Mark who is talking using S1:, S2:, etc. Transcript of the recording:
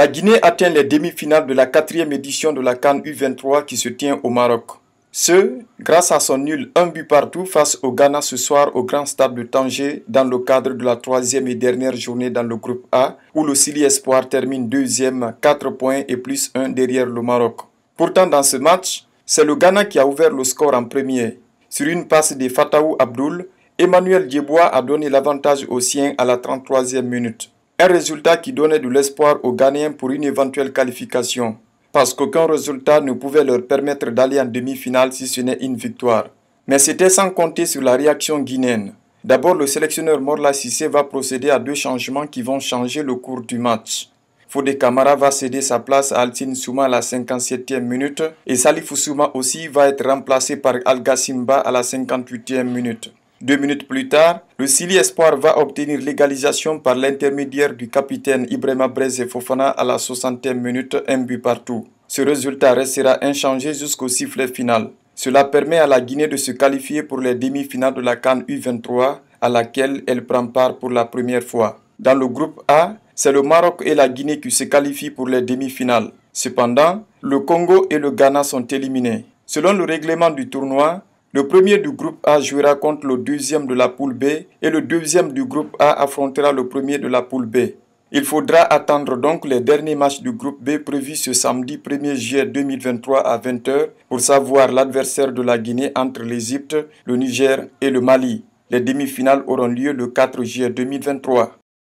S1: La Guinée atteint les demi-finales de la quatrième édition de la Cannes U23 qui se tient au Maroc. Ce, grâce à son nul un but partout face au Ghana ce soir au Grand Stade de Tanger dans le cadre de la troisième et dernière journée dans le groupe A, où le Sili Espoir termine deuxième, 4 points et plus 1 derrière le Maroc. Pourtant dans ce match, c'est le Ghana qui a ouvert le score en premier. Sur une passe de Fataou Abdoul, Emmanuel Diebois a donné l'avantage aux siens à la 33e minute. Un résultat qui donnait de l'espoir aux Ghanéens pour une éventuelle qualification, parce qu'aucun résultat ne pouvait leur permettre d'aller en demi-finale si ce n'est une victoire. Mais c'était sans compter sur la réaction guinéenne. D'abord, le sélectionneur Morla Sissé va procéder à deux changements qui vont changer le cours du match. Fodé Kamara va céder sa place à Altine Souma à la 57e minute et Salifou Souma aussi va être remplacé par Al Simba à la 58e minute. Deux minutes plus tard, le Sili Espoir va obtenir l'égalisation par l'intermédiaire du capitaine Ibrahima Breze Fofana à la 60e minute, un but partout. Ce résultat restera inchangé jusqu'au sifflet final. Cela permet à la Guinée de se qualifier pour les demi-finales de la Cannes U23 à laquelle elle prend part pour la première fois. Dans le groupe A, c'est le Maroc et la Guinée qui se qualifient pour les demi-finales. Cependant, le Congo et le Ghana sont éliminés. Selon le règlement du tournoi, le premier du groupe A jouera contre le deuxième de la poule B et le deuxième du groupe A affrontera le premier de la poule B. Il faudra attendre donc les derniers matchs du groupe B prévus ce samedi 1er juillet 2023 à 20h pour savoir l'adversaire de la Guinée entre l'Égypte, le Niger et le Mali. Les demi-finales auront lieu le 4 juillet 2023.